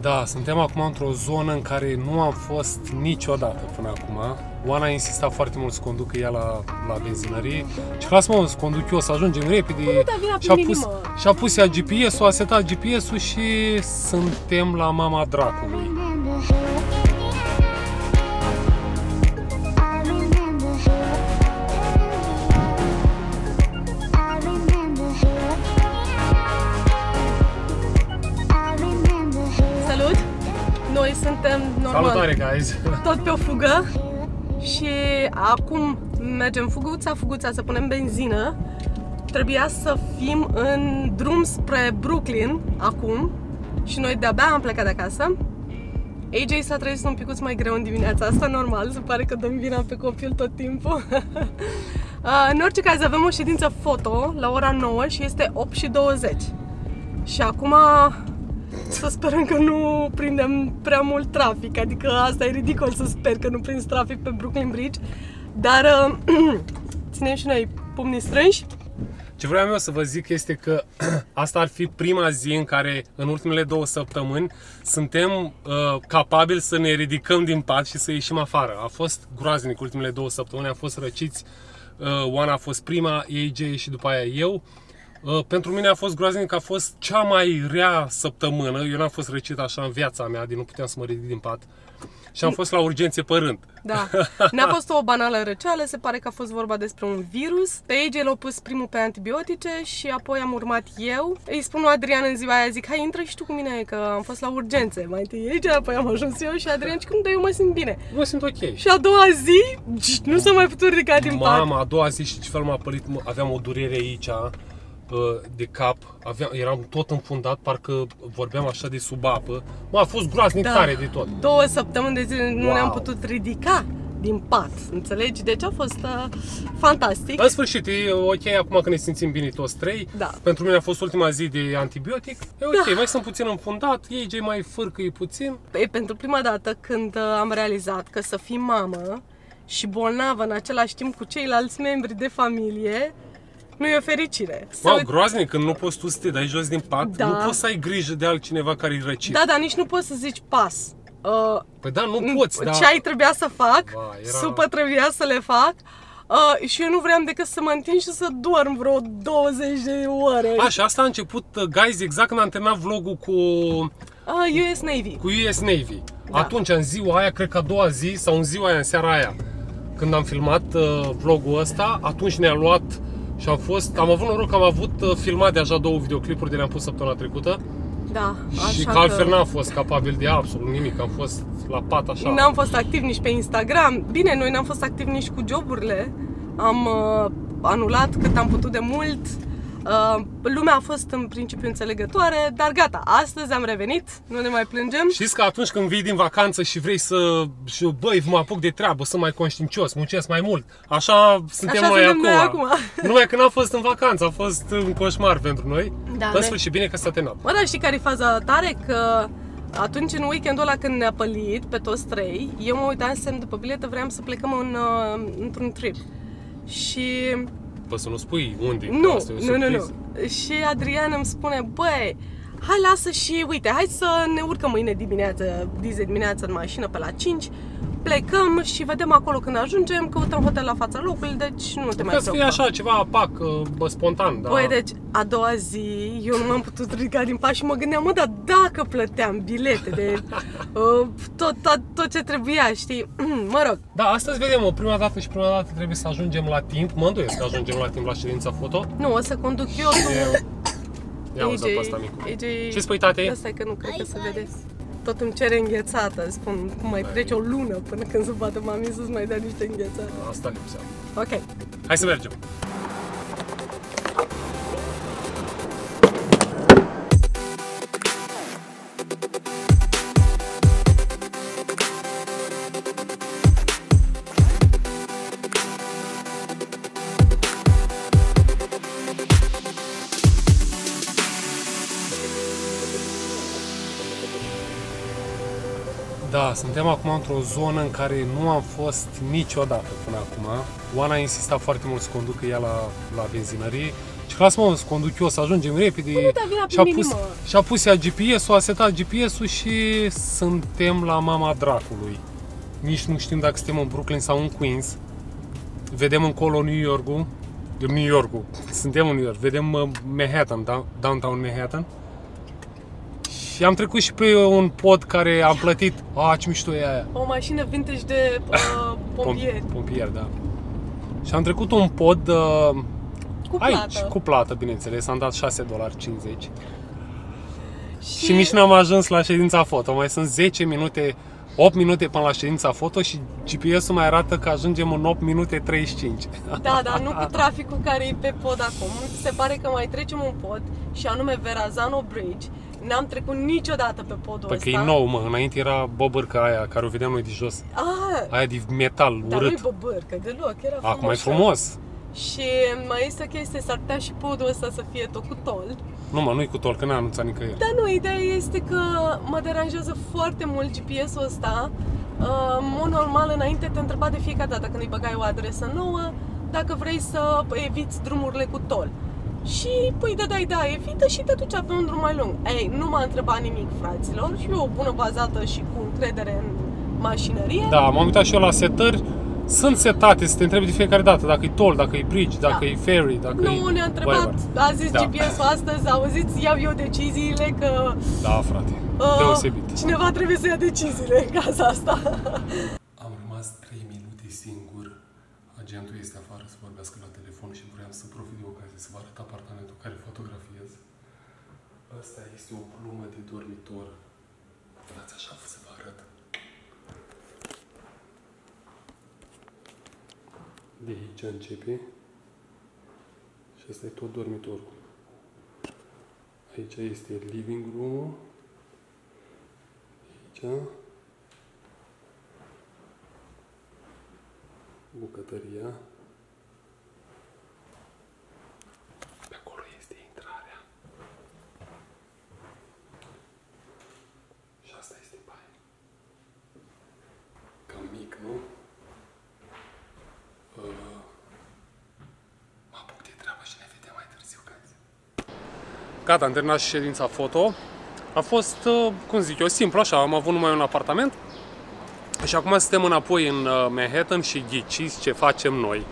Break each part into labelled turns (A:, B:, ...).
A: Da, suntem acum într-o zonă în care nu am fost niciodată până acum. Oana a insistat foarte mult să conducă ea la, la benzinărie. Și lasă mă, să conduc eu, să ajungem repede.
B: Nu, dar vine
A: și-a
B: pe
A: pus,
B: minimă.
A: și-a pus ea GPS-ul, a setat GPS-ul și suntem la mama dracului.
B: Normal
A: Salutare, guys!
B: tot pe o fugă și acum mergem fuguța, fuguța să punem benzină. Trebuia să fim în drum spre Brooklyn acum și noi de-abia am plecat de acasă. AJ s-a trezit un picuț mai greu în dimineața asta, normal, se pare că dăm vina pe copil tot timpul. Uh, în orice caz avem o ședință foto la ora 9 și este 8 și 20. Și acum să sperăm că nu prindem prea mult trafic, adică asta e ridicol să sper că nu prinzi trafic pe Brooklyn Bridge, dar uh, ținem și noi pumnii strânși.
A: Ce vreau eu să vă zic este că asta ar fi prima zi în care, în ultimele două săptămâni, suntem uh, capabili să ne ridicăm din pat și să ieșim afară. A fost groaznic ultimele două săptămâni, am fost răciți. Uh, Oana a fost prima, AJ și după aia eu. Uh, pentru mine a fost groaznic că a fost cea mai rea săptămână. Eu n-am fost răcit așa în viața mea, din nu puteam să mă ridic din pat. Și am fost la urgențe pe rând.
B: Da, n-a fost o banală răceală, se pare că a fost vorba despre un virus. Pe AJ l-au pus primul pe antibiotice și apoi am urmat eu. Îi spun lui Adrian în ziua aia, zic, hai intră și tu cu mine, că am fost la urgențe. Mai întâi AJ, apoi am ajuns eu și Adrian, și cum de eu mă simt bine.
A: Mă simt ok.
B: Și a doua zi, nu s-a mai putut ridica din pat.
A: Mama, a doua zi și ce fel m-a pălit, mă, aveam o durere aici uh, de cap, aveam, eram tot înfundat, parcă vorbeam așa de sub apă. Mă, a fost groaznic
B: Da.
A: tare de tot.
B: Două săptămâni de zile nu
A: Wow.
B: ne-am putut ridica din pat, înțelegi? Deci a fost uh, fantastic.
A: În sfârșit, e ok acum că ne simțim bine toți trei.
B: Da.
A: Pentru mine a fost ultima zi de antibiotic. E ok,
B: Da.
A: mai sunt puțin înfundat, ei mai fârcăie puțin.
B: E pentru prima dată când uh, am realizat că să fii mamă și bolnavă în același timp cu ceilalți membri de familie nu e o fericire. Să
A: Wow,
B: uit-
A: groaznic, când nu poți tu să te dai jos din pat,
B: Da.
A: nu poți să ai grijă de altcineva care e răcit.
B: da, dar nici nu poți să zici pas. Uh,
A: Păi da, nu poți, da.
B: Ce ai trebuia să fac,
A: Vai, era-
B: supă trebuia să le fac uh, și eu nu vreau decât să mă întind și să dorm vreo 20 de ore.
A: A, și asta a început, uh, guys, exact când am terminat vlogul cu
B: Uh, US Navy.
A: cu US Navy.
B: Da.
A: Atunci, în ziua aia, cred că a doua zi sau în ziua aia, în seara aia, când am filmat uh, vlogul ăsta, atunci ne-a luat și am fost, am avut noroc că am avut uh, filmat deja două videoclipuri de le-am pus săptămâna trecută
B: Da,
A: și
B: așa
A: că altfel n-am fost capabil de absolut nimic, am fost la pat așa.
B: N-am fost activ nici pe Instagram. Bine, noi n-am fost activi nici cu joburile. Am uh, anulat cât am putut de mult. Uh, lumea a fost în principiu înțelegătoare, dar gata, astăzi am revenit, nu ne mai plângem.
A: Știți că atunci când vii din vacanță și vrei să, și, băi, mă apuc de treabă, sunt mai conștiincios, muncesc mai mult, așa suntem
B: Așa
A: noi
B: suntem
A: acum.
B: noi acum.
A: Numai că n-am fost în vacanță, a fost un coșmar pentru noi.
B: Da,
A: în
B: ne-
A: sfârșit, bine că s-a terminat.
B: Mă, dar știi care e faza tare? Că atunci, în weekendul ăla când ne-a pălit pe toți trei, eu mă uitasem după biletă, vreau să plecăm în, uh, într-un trip. Și
A: Păi să nu spui unde.
B: Nu,
A: asta e o
B: nu, nu,
A: surpriză.
B: nu. Și Adrian îmi spune, băi, hai lasă și uite, hai să ne urcăm mâine dimineață, dizi de dimineață în mașină pe la 5, plecăm și vedem acolo când ajungem, căutăm hotel la fața locului, deci nu te mai
A: Că să fie
B: preocupa.
A: așa, ceva pac, uh, bă, spontan, da.
B: Băi, deci a doua zi eu nu m-am putut ridica din pas și mă gândeam, mă, dar dacă plăteam bilete de uh, tot, tot, tot ce trebuia, știi? mă rog,
A: Da, astăzi vedem, o prima dată și prima dată trebuie să ajungem la timp. Mă îndoiesc că ajungem la timp la ședința foto.
B: nu, o să conduc eu, tu...
A: Eu... Ia uzi pe ăsta micu.
B: AJ,
A: Ce spui, tate?
B: Asta e că nu cred că se vede. Tot îmi cere înghețată, spun, cum mai trece o lună până când se bate mami să-ți mai dea niște înghețată.
A: Asta lipsea.
B: Ok.
A: Hai să mergem. Suntem acum într-o zonă în care nu am fost niciodată până acum. Oana a insistat foarte mult să conducă ea la, la benzinărie Și lasă-mă să conduc eu, să ajungem repede.
B: Nu, dar vina pe
A: și-a
B: mine,
A: pus,
B: mă.
A: și-a pus ea GPS-ul, a setat GPS-ul și suntem la mama dracului. Nici nu știm dacă suntem în Brooklyn sau în Queens. Vedem încolo New York-ul. New York-ul. Suntem în New York. Vedem uh, Manhattan, da? downtown Manhattan. Și am trecut și pe un pod care am plătit. A, ce mișto e aia.
B: O mașină vintage de uh, pompieri.
A: Pom- pompier, da. Și am trecut un pod uh,
B: Cu
A: aici,
B: plată.
A: cu plată, bineînțeles. Am dat 6 dolari 50.
B: Și,
A: Și nici n-am ajuns la ședința foto. Mai sunt 10 minute, 8 minute până la ședința foto și GPS-ul mai arată că ajungem în 8 minute 35.
B: Da, dar nu cu traficul care e pe pod acum. Se pare că mai trecem un pod și anume Verrazano Bridge. N-am trecut niciodată pe podul
A: Păi că
B: ăsta.
A: e nou, mă. Înainte era bobârca aia care o vedeam noi de jos.
B: Ah,
A: Aia de metal,
B: dar nu-i
A: urât.
B: băbârcă deloc, era
A: Acum e
B: frumos.
A: frumos.
B: Și mai este o chestie, s-ar putea și podul ăsta să fie tot cu tol.
A: Nu, mă, nu-i cu tol, că n-a anunțat nicăieri.
B: Dar nu, ideea este că mă deranjează foarte mult GPS-ul ăsta. Uh, În mod normal, înainte te întreba de fiecare dată când îi băgai o adresă nouă, dacă vrei să eviți drumurile cu tol. Și păi dai da, evită și te ducea pe un drum mai lung. Ei, nu m-a întrebat nimic, fraților, și eu o bună bazată și cu încredere în mașinărie.
A: Da, m-am uitat și eu la setări. Sunt setate să te întrebi de fiecare dată dacă e toll, dacă e bridge, dacă
B: Da.
A: e ferry, dacă e...
B: Nu ne-a întrebat,
A: whatever.
B: a zis
A: Da.
B: GPS-ul astăzi, auziți, iau eu deciziile că
A: Da, frate.
B: uh,
A: Deosebit.
B: cineva trebuie să ia deciziile în casa asta.
A: Am rămas 3 minute singur. Agentul este afară să vorbească la telefon și vreau să profit de ocazie să vă arăt apartamentul care fotografiez. Asta este o plumă de dormitor. Dați așa să vă arăt. De aici începe. Și asta e tot dormitorul. Aici este living room Aici. bucătăria. Pe acolo este intrarea. Și asta este baia. Cam mic, nu? Uh, mă apuc de treabă și ne vedem mai târziu când Gata, am terminat și ședința foto. A fost, uh, cum zic eu, simplu așa, am avut numai un apartament. Și acum suntem înapoi în uh, Manhattan și ghiciți ce facem noi.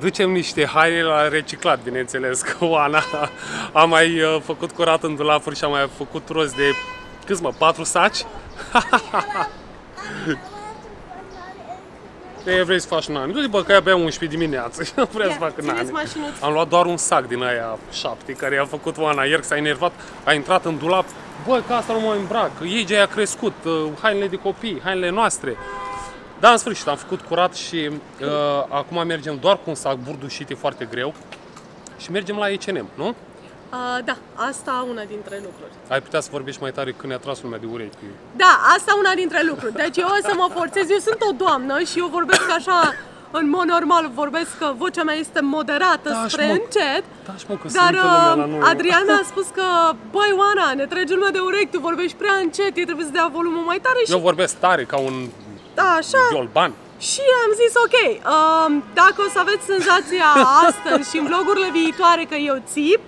A: Ducem niște haine la reciclat, bineînțeles, că Oana a mai uh, făcut curat în dulapuri și a mai făcut rost de, câți mă, patru saci? E, vrei să faci nani? Du-te, bă, că abia 11 dimineață și nu vreau să fac
B: țineți
A: nani.
B: mașinuț.
A: Am luat doar un sac din aia șapte care i-a făcut Oana ieri, că s-a enervat, a intrat în dulap. Băi, că asta nu mă îmbrac, ei ce a crescut, uh, hainele de copii, hainele noastre. Da, în sfârșit, am făcut curat și uh, acum mergem doar cu un sac burdușit, e foarte greu. Și mergem la H&M, nu?
B: Uh, da, asta una dintre lucruri.
A: Ai putea să vorbești mai tare când ne-a tras lumea de urechi.
B: Da, asta una dintre lucruri. Deci eu o să mă forțez, eu sunt o doamnă și eu vorbesc așa, în mod normal, vorbesc că vocea mea este moderată
A: Da,
B: spre
A: și mă-
B: încet.
A: Da, și mă, că
B: Dar
A: se uită lumea la
B: uh,
A: noi.
B: Adriana a spus că, băi Oana, ne trage lumea de urechi, tu vorbești prea încet, ei trebuie să dea volumul mai tare și
A: Eu vorbesc tare, ca un
B: da, așa.
A: violban.
B: Și am zis, ok, um, dacă o să aveți senzația astăzi și în vlogurile viitoare că eu țip,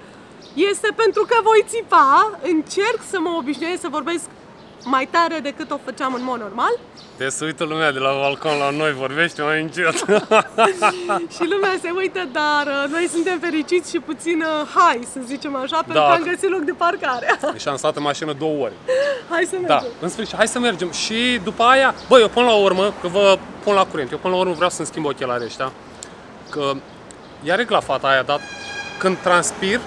B: este pentru că voi țipa, încerc să mă obișnuiesc să vorbesc mai tare decât o făceam în mod normal
A: Deci se uită lumea de la balcon la noi, vorbește mai încet.
B: și lumea se uită, dar uh, noi suntem fericiți și puțin uh, hai, să zicem așa, pentru
A: Da.
B: că am găsit loc de parcare.
A: și am stat în mașină două ore.
B: hai să mergem.
A: Da, în sfârșit, hai să mergem. Și după aia, bă, eu până la urmă, că vă pun la curent, eu până la urmă vreau să-mi schimb ochelari ăștia. Că ia regla fata aia, dar când transpir,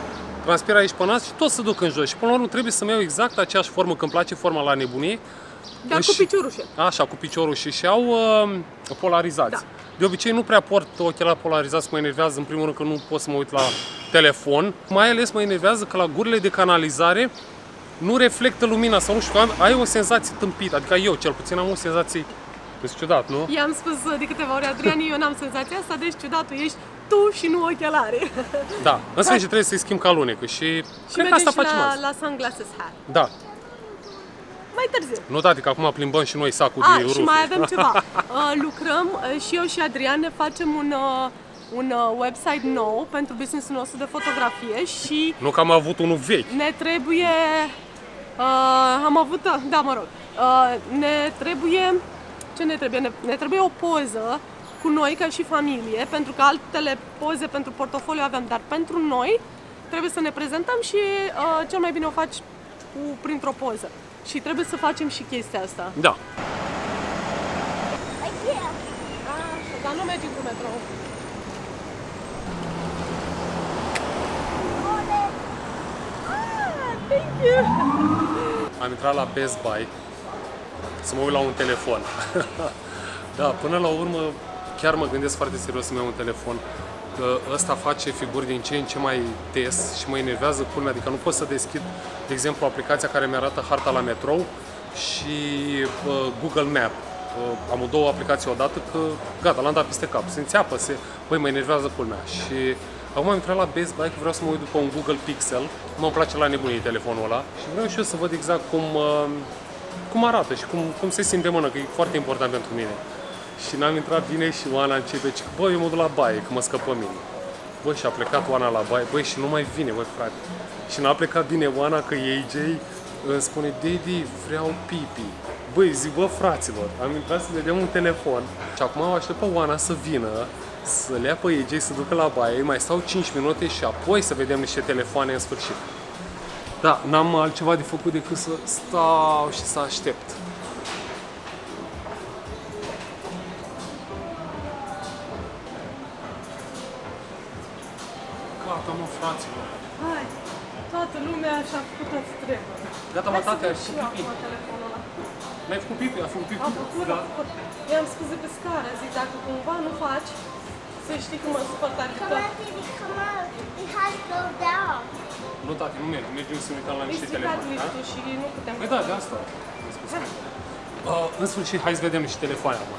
A: transpir aici pe nas și tot se duc în jos. Și până la urmă trebuie să-mi iau exact aceeași formă, că îmi place forma la nebunie.
B: Dar cu
A: și-
B: piciorușe.
A: Așa, cu piciorul și și au uh, polarizați.
B: Da.
A: De obicei nu prea port ochelari polarizați, că mă enervează în primul rând că nu pot să mă uit la telefon. Mai ales mă enervează că la gurile de canalizare nu reflectă lumina sau nu știu, am- ai o senzație tâmpită, adică eu cel puțin am o senzație este ciudat, nu?
B: I-am spus uh, de câteva ori, Adrian, eu n-am senzația asta, deci ciudatul ești tu și nu ochelari.
A: Da, în sfârșit trebuie să-i schimb calunecă și,
B: și
A: cred că
B: mergem
A: asta
B: și
A: facem
B: la,
A: azi.
B: la Sunglasses Hat.
A: Da,
B: Mai târziu.
A: nu tati că acum plimbăm și noi sacul
B: A,
A: de
B: și
A: rufe.
B: mai avem ceva. Uh, lucrăm uh, și eu și Adrian ne facem un uh, un uh, website nou pentru businessul nostru de fotografie și
A: Nu că am avut unul vechi.
B: ne trebuie... Uh, am avut... Da, mă rog. Uh, ne trebuie... Ce ne trebuie? Ne, ne trebuie o poză cu noi ca și familie, pentru că altele poze pentru portofoliu aveam, dar pentru noi trebuie să ne prezentăm și uh, cel mai bine o faci cu, printr-o poză. Și trebuie să facem și chestia asta.
A: Da.
B: Așa, dar nu mergem cu metrou. Ah, thank you!
A: Am intrat la Best Buy să mă uit la un telefon. da, până la urmă chiar mă gândesc foarte serios să-mi iau un telefon că ăsta face figuri din ce în ce mai des și mă enervează culmea, adică nu pot să deschid, de exemplu, aplicația care mi-arată harta la metrou și uh, Google Map. Uh, am două aplicații odată că gata, l-am dat peste cap, se înțeapă, se... Băi, mă enervează culmea și Acum am intrat la Best Buy că vreau să mă uit după un Google Pixel. Mă place la nebunie telefonul ăla și vreau și eu să văd exact cum, uh, cum arată și cum, cum se simte mână, că e foarte important pentru mine. Și n-am intrat bine și Oana începe, zice, bă, eu mă duc la baie, că mă scăpă mine. Bă, și a plecat Oana la baie, băi, și nu mai vine, băi, frate. Și n-a plecat bine Oana că AJ îmi spune, Daddy, vreau pipi. Băi, zic, bă, fraților, am intrat să vedem un telefon și acum o aștept pe Oana să vină, să le ia pe AJ, să ducă la baie, mai stau 5 minute și apoi să vedem niște telefoane în sfârșit. Da, n-am altceva de făcut decât să stau și să aștept. Gata, mă,
B: Hai să
A: tate,
B: fac
A: ai
B: și
A: făcut
B: eu
A: pipi.
B: acum telefonul ăla.
A: Mi-ai făcut pipi, a făcut pipi.
B: Am făcut,
A: da.
B: am făcut. I-am spus de pe scară, zic, dacă cumva nu faci, să știi că mă supăr tare
C: Come
B: tot.
C: on, baby, come on. It has to go down.
A: Nu, tati, nu merge. Mergem să ne uităm la
B: Mi-ai
A: niște
B: stricat
A: telefoane, da?
B: liftul și nu puteam.
A: Păi da, de asta. am spus. Uh, în sfârșit, hai să vedem niște telefoane acum.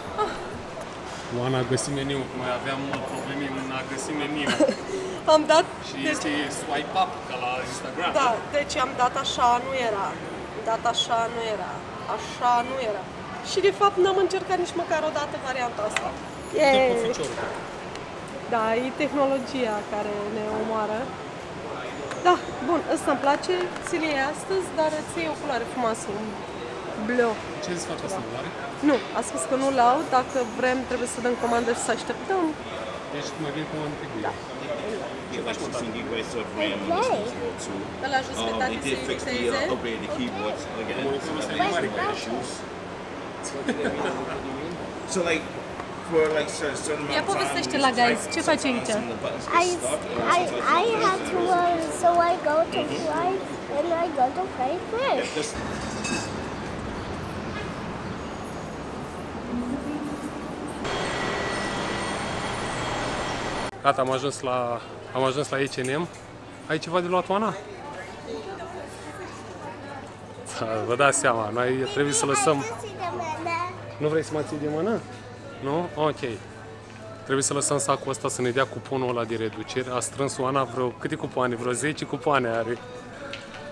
A: Oana a găsit meniu, noi aveam uh, probleme în a găsi meniu.
B: Am dat,
A: Și
B: deci,
A: este swipe up, ca la Instagram.
B: da, deci am dat așa, nu era. Am dat așa, nu era. Așa, nu era. Și de fapt n-am încercat nici măcar o dată varianta asta.
A: De
B: Yay!
A: cu ficiorul.
B: Da, e tehnologia care ne omoară. Da, bun, ăsta îmi place, ține astăzi, dar îți iei o culoare frumoasă, un bleu.
A: Ce zici faci asta, Lare?
B: Nu, a spus că nu-l au, dacă vrem trebuie să dăm comandă și să așteptăm.
A: Deci mai bine cu un pic.
B: Da.
D: Yeah, like some single guys sort of RAM on
C: play.
D: this as well too.
B: Îl ajut pe
D: Um,
B: tati
D: they
B: să
D: did fix the uh,
B: imiteze.
D: upgrade the keyboards again.
A: Well,
D: So
A: it's
D: that
A: almost
D: makes
A: like
D: no issues. So like for like cer- certain amount
B: Ia
D: of time,
B: povestește
D: when
B: la
D: you
B: guys,
D: type,
B: ce faci
D: sometimes
B: aici?
D: some of the buttons
C: I,
D: get stuck, and
C: I,
D: sometimes
C: I
D: you
C: had to learn, so I go to fly and I go to play fish.
A: Gata, am ajuns la, am ajuns la H&M. Ai ceva de luat, Oana? Da, vă dați seama, noi trebuie să lăsăm... Nu vrei să mă ții de mână? Nu? Ok. Trebuie să lăsăm sacul ăsta să ne dea cuponul ăla de reducere. A strâns Oana vreo... Câte cupoane? Vreo 10 cupoane are.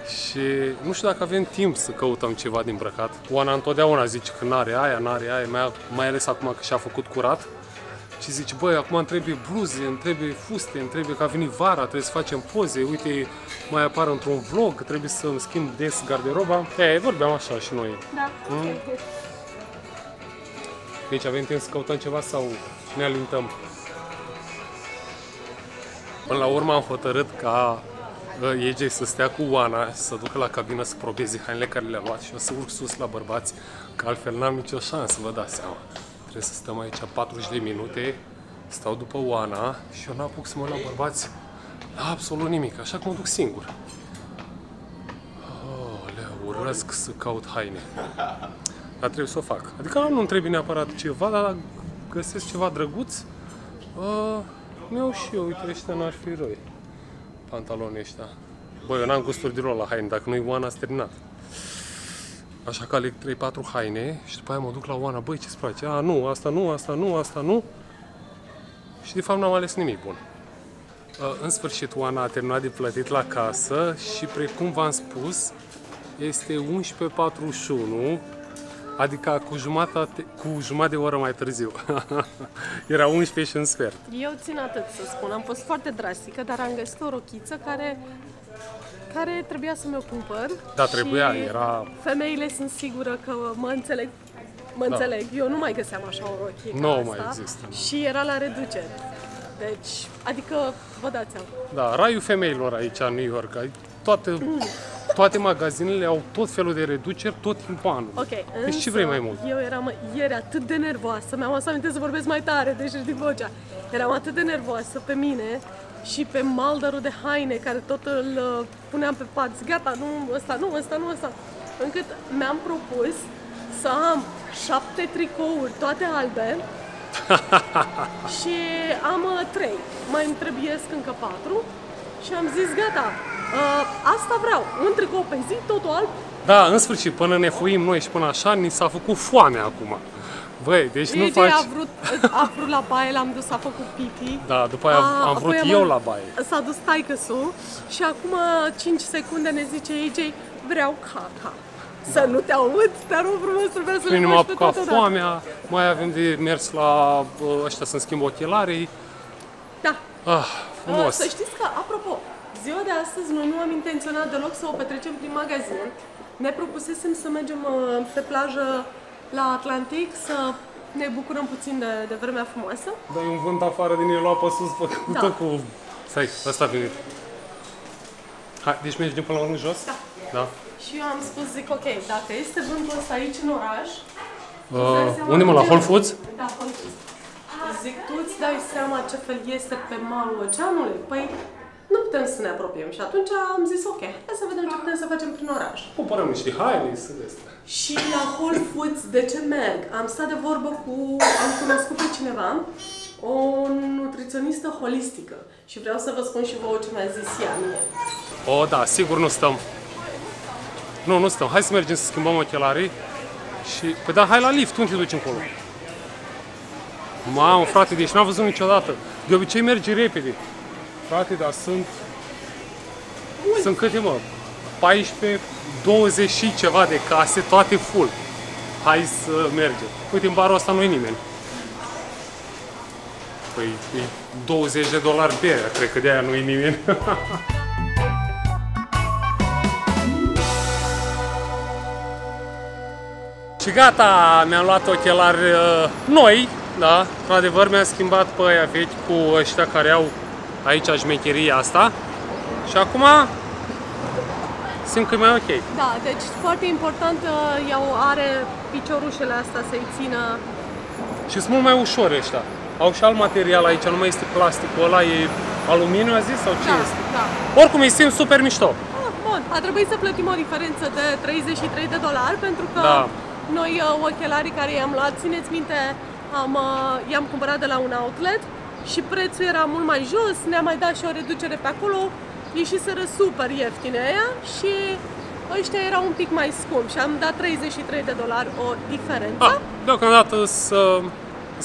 A: Și nu știu dacă avem timp să căutăm ceva de îmbrăcat. Oana întotdeauna zice că n-are aia, n-are aia, mai, mai ales acum că și-a făcut curat. Și zice, băi, acum îmi trebuie bluze, îmi trebuie fuste, îmi trebuie că a venit vara, trebuie să facem poze, uite, mai apar într-un vlog, trebuie să-mi schimb des garderoba. E, vorbeam așa și noi.
B: Da.
A: Mm. Deci avem timp să căutăm ceva sau ne alintăm? Până la urmă am hotărât ca uh, EJ să stea cu Oana, să ducă la cabină să probeze hainele care le-a luat și eu să urc sus la bărbați, că altfel n-am nicio șansă, vă dați seama. Trebuie să stăm aici 40 de minute, stau după Oana și eu n-apuc să mă uit la bărbați la absolut nimic, așa că mă duc singur. Oh, le urăsc să caut haine. Dar trebuie să o fac. Adică nu-mi trebuie neapărat ceva, dar dacă găsesc ceva drăguț, uh, mi-au și eu, uite, ăștia n-ar fi răi. Pantalonii ăștia. Băi, eu n-am gusturi de la haine, dacă nu-i Oana, ați terminat. Așa că aleg 3-4 haine și după aia mă duc la Oana, băi, ce-ți place? A, nu, asta nu, asta nu, asta nu. Și de fapt n-am ales nimic bun. Uh, În sfârșit, Oana a terminat de plătit la casă și, precum v-am spus, este 11.41 Adică cu jumătate, cu jumătate de oră mai târziu. Era 11 și un sfert.
B: Eu țin atât să spun, am fost foarte drastică, dar am găsit o rochiță care care trebuia să mi-o cumpăr.
A: Da, trebuia,
B: și
A: era-
B: Femeile sunt sigură că mă înțeleg. Mă
A: Da.
B: înțeleg. Eu nu mai găseam așa o rochie ca
A: Nu
B: asta.
A: mai există.
B: Și era la reducere. Deci, adică, vă dați seama.
A: Da, raiul femeilor aici în New York. Ai Toate, toate magazinele au tot felul de reduceri tot timpul anului.
B: Ok,
A: Deci
B: însă,
A: ce vrei mai mult?
B: Eu eram ieri atât de nervoasă, mi-am adus aminte să vorbesc mai tare, deci din vocea. Eram atât de nervoasă pe mine și pe maldărul de haine care tot îl uh, puneam pe pat. Zic, gata, nu ăsta, nu ăsta, nu ăsta. Încât mi-am propus să am șapte tricouri, toate albe, și am uh, trei. Mai îmi trebuiesc încă patru și am zis, gata, uh, asta vreau. Un tricou pe zi, totul alb,
A: Da, în sfârșit, până ne fuim noi și până așa, ni s-a făcut foame acum. Băi, deci nu
B: AJ
A: faci...
B: a vrut, a vrut la baie, l-am dus, a făcut pipi.
A: Da, după aia
B: A,
A: am vrut
B: apoi
A: eu la baie.
B: S-a dus taică și acum 5 secunde ne zice AJ, vreau caca. Să nu te aud, te rog frumos să vreau să
A: Pe mine
B: le
A: m-a
B: faci pe
A: apucat
B: totodată.
A: foamea, mai avem de mers la bă, ăștia să-mi schimb ochelarii.
B: Da.
A: Ah, frumos.
B: Uh, Să știți că, apropo, ziua de astăzi noi nu am intenționat deloc să o petrecem prin magazin. Ne propusesem să mergem uh, pe plajă la Atlantic, să ne bucurăm puțin de, de vremea frumoasă.
A: Dai un vânt afară din el, apă sus, făcută
B: Da.
A: cu... Stai, ăsta a venit. Hai, deci mergem până la urmă jos?
B: Da.
A: Da.
B: Și eu am spus, zic, ok, dacă este vântul ăsta aici în oraș,
A: Uh, unde mă, la Whole Foods?
B: Da, Whole Foods. Zic, tu îți dai seama ce fel este pe malul oceanului? Păi, nu putem să ne apropiem. Și atunci am zis, ok, hai să vedem ce putem să facem prin oraș.
A: Cumpărăm niște haine, să vezi.
B: Și la Whole Foods, de ce merg? Am stat de vorbă cu, am cunoscut pe cineva, o nutriționistă holistică. Și vreau să vă spun și vouă ce mi-a zis ea mie.
A: O, da, sigur nu stăm. Nu, nu stăm. Hai să mergem să schimbăm ochelarii. Și, păi da, hai la lift, unde te duci încolo? Mamă, frate, deci n-am văzut niciodată. De obicei merge repede. Frate, dar sunt... Sunt câte, mă? 14, 20 și ceva de case, toate full. Hai să mergem. Uite, în barul ăsta nu e nimeni. Păi, e 20 de dolari berea, cred că de aia nu e nimeni. Și gata, mi-am luat ochelari uh, noi, da, într-adevăr mi-am schimbat pe aia vechi cu ăștia care au aici șmecheria asta. Și acum simt că e mai ok.
B: Da, deci foarte important, uh, ea o are piciorușele astea să-i țină
A: Și sunt mult mai ușor ăștia. Au și alt material aici, nu mai este plasticul ăla, e aluminiu, a zis, sau ce
B: Da,
A: este?
B: da.
A: Oricum îi simt super mișto.
B: Ah, Bun, a trebuit să plătim o diferență de 33 de dolari pentru că
A: Da.
B: noi uh, ochelarii care i-am luat, țineți minte, am, uh, i-am cumpărat de la un outlet și prețul era mult mai jos, ne-a mai dat și o reducere pe acolo, ieșiseră super ieftine aia și ăștia erau un pic mai scumpi și am dat 33 de dolari o diferență.
A: Ah, deocamdată să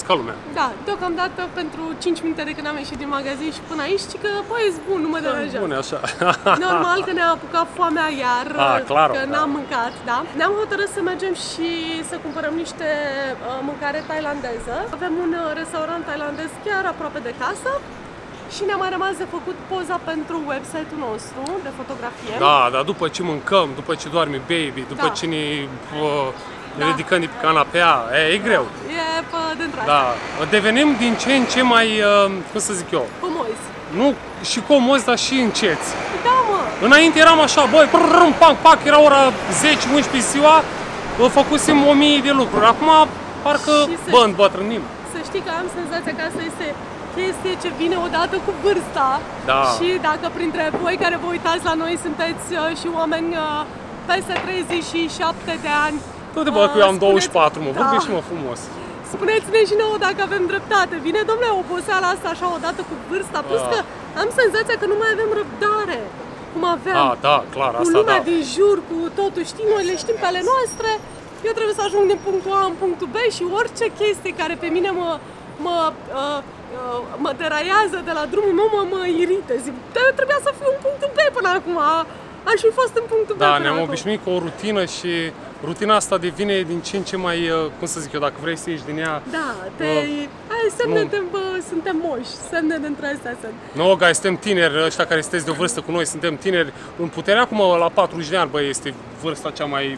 A: ca lumea.
B: Da, deocamdată pentru 5 minute de când am ieșit din magazin și până aici, și că, băi, ești bun, nu mă deranjează.
A: Bune, așa.
B: Normal că ne-a apucat foamea iar,
A: Ah, clar,
B: că
A: da.
B: n-am mâncat, da. Ne-am hotărât să mergem și să cumpărăm niște uh, mâncare tailandeză. Avem un uh, restaurant tailandez chiar aproape de casă și ne-a mai rămas de făcut poza pentru website-ul nostru de fotografie.
A: Da, dar după ce mâncăm, după ce doarme baby, după
B: Da.
A: ce ne, uh, ne
B: Da.
A: ridicăm de pe canapea, e, e greu.
B: E pe dintr
A: Da, devenim din ce în ce mai, uh, cum să zic eu,
B: Pomozi.
A: nu și comozi, dar și înceți.
B: Da, mă.
A: Înainte eram așa, băi, prrrm, pac, pac, era ora 10-11 ziua, uh, făcusem o mie de lucruri. Acum, parcă,
B: Și să
A: bă,
B: știi-
A: îmbătrânim.
B: Să știi că am senzația că asta este chestie ce vine odată cu vârsta
A: Da.
B: și dacă printre voi care vă uitați la noi sunteți uh, și oameni uh, peste 37 de ani
A: Du-te, bă, că eu am
B: Uh, spuneți-
A: 24, mă,
B: Da.
A: vorbește mă frumos.
B: Spuneți-ne și nouă dacă avem dreptate. Vine, domnule, oboseala asta așa odată cu vârsta, plus
A: Da.
B: că am senzația că nu mai avem răbdare cum aveam
A: Da, da, clar,
B: cu
A: asta
B: lumea
A: da.
B: din jur, cu totul, știi, noi le știm pe ale noastre, eu trebuie să ajung din punctul A în punctul B și orice chestie care pe mine mă, mă, uh, uh, mă deraiază de la drumul meu, mă, mă irită. Zic, "Te- trebuia să fiu în punctul B până acum, aș fi fost în punctul
A: Da,
B: meu până
A: ne-am
B: acum.
A: obișnuit cu o rutină și rutina asta devine din ce în ce mai, uh, cum să zic eu, dacă vrei să ieși din ea,
B: Da, te...
A: Uh,
B: Ai, semne
A: nu.
B: de, bă, suntem moși, semne dintre astea sunt.
A: No, guys, suntem tineri, ăștia care sunteți de vârstă cu noi, suntem tineri în putere. Acum, la 40 de ani, băi, este vârsta cea mai...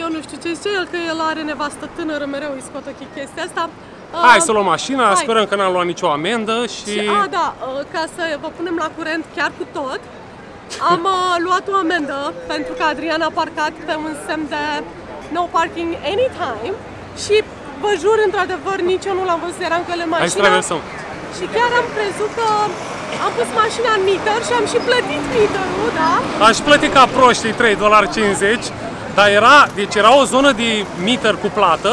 B: Eu nu știu ce zice el, că el are nevastă tânără, mereu îi scot ochii chestia asta.
A: Hai
B: Uh,
A: să luăm mașina,
B: hai.
A: sperăm că n-am luat nicio amendă și...
B: Și, a, da, uh, ca să vă punem la curent chiar cu tot, am uh, luat o amendă pentru că Adrian a parcat pe un semn de no parking anytime și vă jur, într-adevăr, nici eu nu l-am văzut, eram că în
A: Hai să
B: mașină
A: traversăm.
B: și chiar am crezut că am pus mașina în meter și am și plătit meterul, da?
A: Aș plăti ca proștii 3,50 dolari, dar era, deci era o zonă de meter cu plată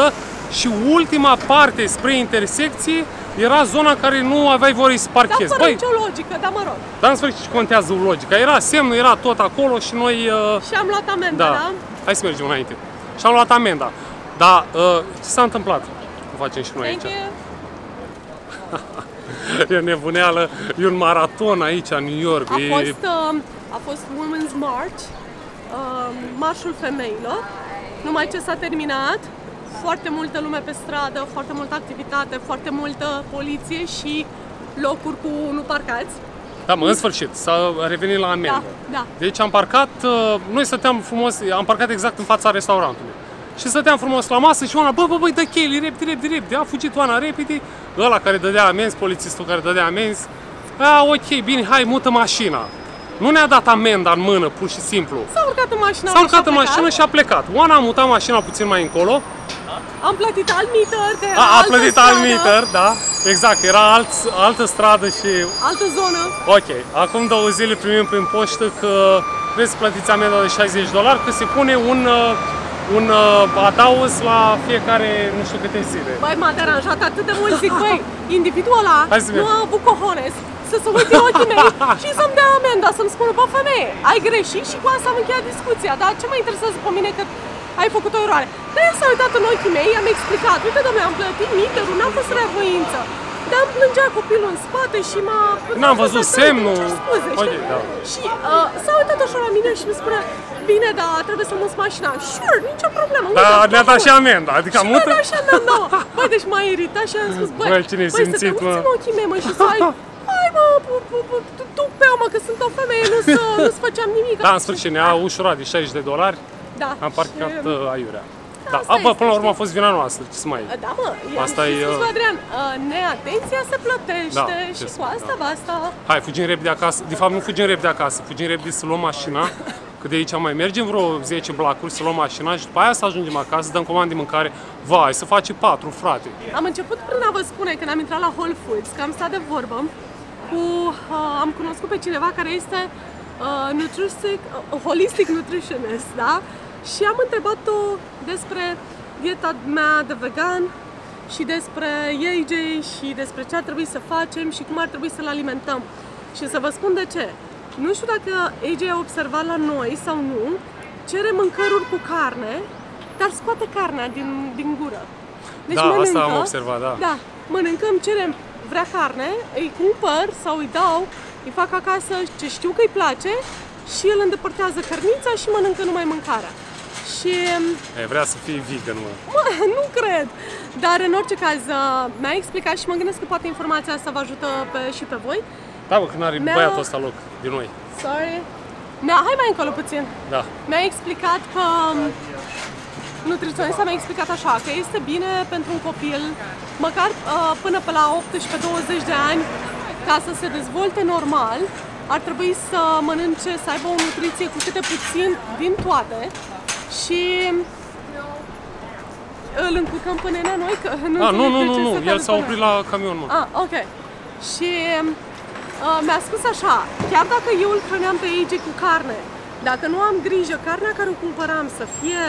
A: și ultima parte spre intersecție era zona în care nu aveai voie să
B: Dar
A: parchezi.
B: fără
A: Băi,
B: nicio logică, dar mă rog.
A: dar în sfârșit ce contează logica. Era semnul, era tot acolo și noi... Uh,
B: Și am luat amendă,
A: da,
B: da?
A: hai să mergem înainte. Și am luat amenda. Dar uh, ce s-a întâmplat? O facem și noi
B: Thank
A: aici.
B: you.
A: E o nebuneală, e un maraton aici, în New York.
B: A
A: e...
B: fost, uh, a fost Women's March, uh, marșul femeilor. Numai ce s-a terminat, foarte multă lume pe stradă, foarte multă activitate, foarte multă poliție și locuri cu nu parcați.
A: Da, mă, în sfârșit, s-a revenit la amendă.
B: Da, da.
A: Deci am parcat, uh, noi stăteam frumos, am parcat exact în fața restaurantului. Și stăteam frumos la masă și Oana, bă, bă, bă, dă cheile, repede, repede, repede. A fugit Oana repede, ăla care dădea amenzi, polițistul care dădea amenzi. A, ok, bine, hai, mută mașina. Nu ne-a dat amenda în mână, pur și simplu.
B: S-a urcat în mașină
A: S-a urcat
B: și a
A: în
B: plecat.
A: mașină și a plecat. Oana a mutat mașina puțin mai încolo,
B: Am plătit alt meter, că era
A: a, a
B: altă
A: plătit
B: stradă,
A: alt meter, da, exact, era alt, altă stradă și
B: Altă zonă.
A: Ok, acum două zile primim prin poștă că trebuie să plătiți amenda de 60 dolari, că se pune un, uh, un uh, adaos la fiecare nu știu câte zile.
B: Băi, m-a deranjat atât de mult, zic, băi, individul ăla
A: Hai să
B: nu
A: vedem.
B: a avut cojones să se uite în ochii mei și să-mi dea amenda, să-mi spună, bă, femeie, ai greșit și cu asta am încheiat discuția, dar ce mă interesează pe mine că ai făcut o eroare? Dar el s-a uitat în ochii mei, i-am explicat, uite, domnule, am plătit meterul, n-a fost reavoință. Dar îmi plângea copilul în spate și m-a...
A: N-am văzut
B: Să-
A: semnul.
B: cer Scuze,
A: Ok,
B: știi?
A: da.
B: Și uh, s-a uitat așa la mine și mi spunea, bine, dar trebuie să muți mașina. Sure, nicio problemă.
A: Dar
B: uite,
A: ne-a dat
B: bun."
A: și amenda, adică am
B: Și
A: mutat.
B: mi-a dat și amenda nouă. Băi, deci m-a iritat și am spus, băi,
A: Băi, cine e
B: băi să te
A: simțit,
B: uiți
A: mă?
B: în ochii mei, mă, și să ai... Hai, mă, pu- pu- pu- tu, tu pe mă, că sunt o femeie, nu să, nu-ți făceam nimic.
A: Da, în sfârșit ne-a ușurat de 60 de dolari,
B: Da,
A: am parcat
B: și-
A: uh, aiurea. Da,
B: asta
A: a, bă,
B: este,
A: până la urmă a
B: știi?
A: fost vina noastră, ce să mai...
B: Da, mă, i-am
A: Asta
B: și
A: e,
B: spus
A: uh,
B: lui Adrian, uh, neatenția se plătește
A: Da, ce
B: și
A: să-
B: cu asta
A: da.
B: basta.
A: Hai, fugim repede acasă. De fapt, nu fugim repede acasă, fugim repede să luăm mașina, că de aici mai mergem vreo 10 blocuri să luăm mașina și după aia să ajungem acasă, să dăm comandă de mâncare. Vai, să face patru, frate.
B: Am început prin a vă spune când am intrat la Whole Foods, că am stat de vorbă cu, uh, am cunoscut pe cineva care este uh, nutriștic, uh, holistic nutritionist, da? Și am întrebat-o despre dieta mea de vegan și despre AJ și despre ce ar trebui să facem și cum ar trebui să-l alimentăm. Și să vă spun de ce. Nu știu dacă AJ a observat la noi sau nu, cere mâncăruri cu carne, dar scoate carnea din, din gură. Deci
A: Da, asta
B: mănâncă,
A: am observat, da.
B: Da, mâncăm, cerem, vrea carne, îi cumpăr sau îi dau, îi fac acasă ce știu că îi place și el îndepărtează cărnița și mănâncă numai mâncarea. Și
A: E, vrea să fii vegan, mă.
B: mă, nu cred, dar în orice caz uh, mi-a explicat și mă gândesc că poate informația asta vă ajută pe, și pe voi.
A: Da, bă, când are
B: Mi-a-
A: băiatul ăsta loc din noi.
B: Sorry. Mi-a, hai mai încolo puțin.
A: Da.
B: Mi-a explicat că um, nutriționista mi-a explicat așa, că este bine pentru un copil, măcar uh, până pe la 18-20 de ani, ca să se dezvolte normal, ar trebui să mănânce, să aibă o nutriție cu câte puțin din toate și îl încurcăm pe nenea noi, că nu
A: Ah, nu,
B: înțeleg
A: nu,
B: de
A: nu,
B: ce
A: nu,
B: se
A: el
B: face
A: s-a
B: pe
A: oprit
B: noi.
A: la camion, mă.
B: Ah, ok. Și uh, mi-a spus așa, chiar dacă eu îl hrăneam pe AJ cu carne, dacă nu am grijă, carnea care o cumpăram să fie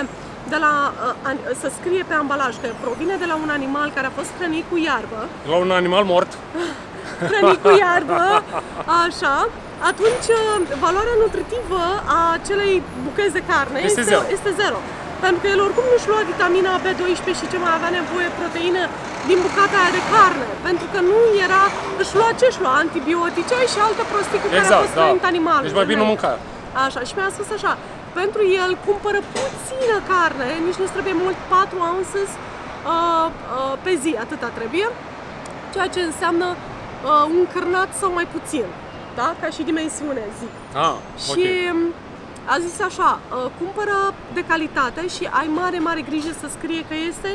B: de la, uh, an- să scrie pe ambalaj că provine de la un animal care a fost hrănit cu iarbă,
A: La un animal mort.
B: hrănit cu iarbă, așa, atunci uh, valoarea nutritivă a acelei bucăți de carne
A: Este zero.
B: este zero. Pentru că el oricum nu-și lua vitamina B12 și ce mai avea nevoie proteină din bucata aia de carne. Pentru că nu era, își lua ce își lua, antibiotice și alte prostii cu care a
A: Exact,
B: fost
A: da.
B: hrănit animalul.
A: Deci mai bine nu
B: Noi.
A: mânca.
B: Așa, și mi-a spus așa, pentru el cumpără puțină carne, nici nu trebuie mult, 4 ounces uh, uh, pe zi, atâta trebuie, ceea ce înseamnă uh, un cârnat sau mai puțin, da? Ca și dimensiune, zic.
A: Ah,
B: Și
A: ok.
B: m, a zis așa, uh, cumpără de calitate și ai mare, mare grijă să scrie că este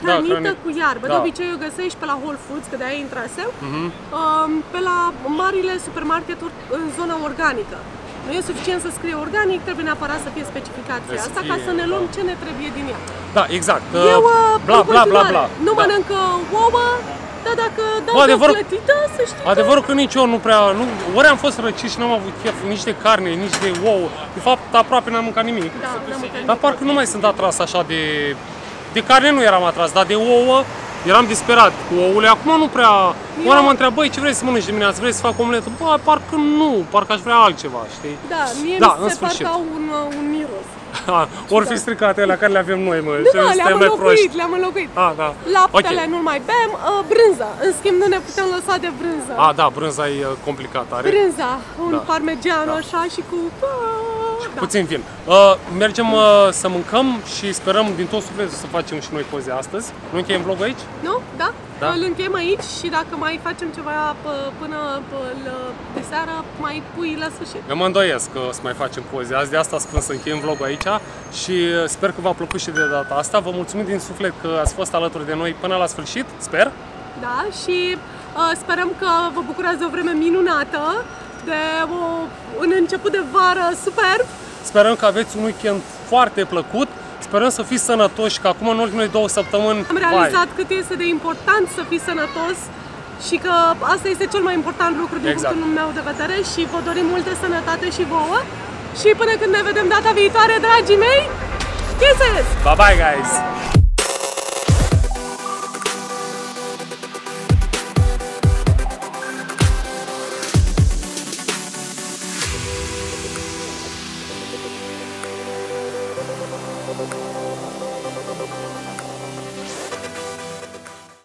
B: hrănită
A: hrănit-
B: cu iarbă. De
A: da.
B: obicei o găsești pe la Whole Foods, că de-aia e intraseu,
A: Mhm.
B: um, pe la marile supermarketuri în zona organică. Nu e suficient să scrie organic, trebuie neapărat să fie specificația
A: Trebuie să
B: asta ca
A: fie,
B: să ne luăm
A: da.
B: ce ne trebuie din ea.
A: Da, exact.
B: Eu,
A: Uh,
B: uh,
A: bla,
B: în
A: bla, bla,
B: continuare,
A: bla.
B: Nu
A: Da.
B: mănânc uh, ouă, dar dacă dau
A: Bă,
B: de
A: adevărul-
B: plătită, să știi că...
A: Adevărul că nici eu nu prea, nu, ori am fost răcit și n-am avut chef nici de carne, nici de ouă. De fapt, aproape n-am mâncat nimic.
B: Da, n-am mâncat
A: Dar parcă nu mai sunt atras așa de... De carne nu eram atras, dar de ouă eram disperat cu ouăle. Acum nu prea... Oana mă întreabă, băi, ce vrei să mănânci dimineața? Vrei să fac omletă? Bă, parcă nu, parcă aș vrea altceva, știi?
B: Da, mie
A: Da,
B: mi
A: în
B: se par
A: sfârșit.
B: ca un, uh, un miros.
A: Ori fi stricate alea care le avem noi, mă.
B: Nu,
A: și
B: mă,
A: suntem
B: le-am
A: mai
B: înlocuit,
A: proști.
B: le-am înlocuit.
A: Ah, da.
B: Laptele
A: Ok.
B: nu mai bem, uh, brânza. În schimb, nu ne putem lăsa de brânză.
A: Ah, da, brânza e uh, complicat, are
B: Brânza, un
A: Da.
B: parmegiano
A: Da.
B: așa și cu... Da.
A: Puțin vin. Uh, mergem uh, să mâncăm și sperăm din tot sufletul să facem și noi poze astăzi. Nu încheiem vlogul aici?
B: Nu? Da?
A: Da.
B: Îl încheiem aici și dacă mai facem ceva p- până p- l- de seară, mai pui la sfârșit.
A: Eu mă îndoiesc că o să mai facem poze azi, de asta spun să încheiem vlogul aici și uh, sper că v-a plăcut și de data asta. Vă mulțumim din suflet că ați fost alături de noi până la sfârșit, sper.
B: Da? Și uh, sperăm că vă bucurați de o vreme minunată, de o, un început de vară superb.
A: Sperăm că aveți un weekend foarte plăcut. Sperăm să fiți sănătoși, că acum în ultimele două săptămâni...
B: Am realizat cât este de important să fii sănătos și că asta este cel mai important lucru din
A: Exact.
B: punctul meu de vedere și vă dorim multă sănătate și vouă. Și până când ne vedem data viitoare, dragii mei, kisses!
A: Bye bye, guys!